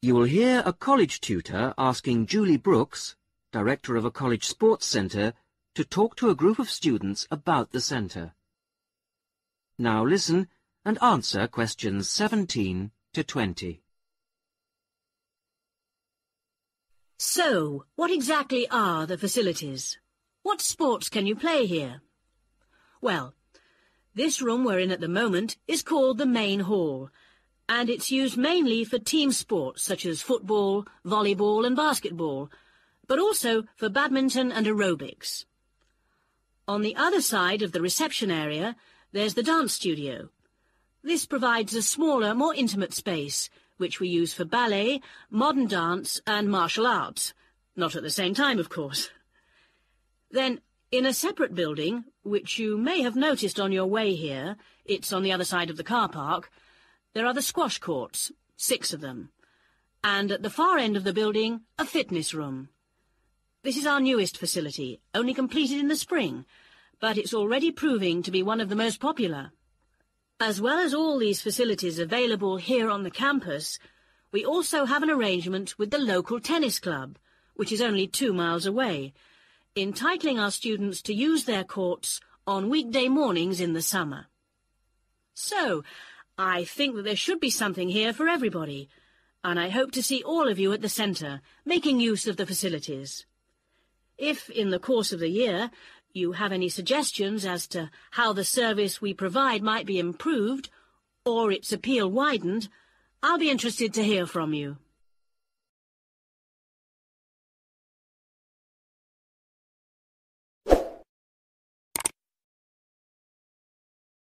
You will hear a college tutor asking Julie Brooks, director of a college sports centre, to talk to a group of students about the centre. Now listen and answer questions 17 to 20. So, what exactly are the facilities? What sports can you play here? Well, this room we're in at the moment is called the main hall, and it's used mainly for team sports such as football, volleyball and basketball, but also for badminton and aerobics. On the other side of the reception area, there's the dance studio. This provides a smaller, more intimate space, which we use for ballet, modern dance and martial arts. Not at the same time, of course. Then, in a separate building, which you may have noticed on your way here, it's on the other side of the car park, there are the squash courts, six of them. And at the far end of the building, a fitness room. This is our newest facility, only completed in the spring, but it's already proving to be one of the most popular. As well as all these facilities available here on the campus, we also have an arrangement with the local tennis club, which is only two miles away, entitling our students to use their courts on weekday mornings in the summer. So, I think that there should be something here for everybody, and I hope to see all of you at the centre, making use of the facilities. If, in the course of the year, you have any suggestions as to how the service we provide might be improved, or its appeal widened, I'll be interested to hear from you.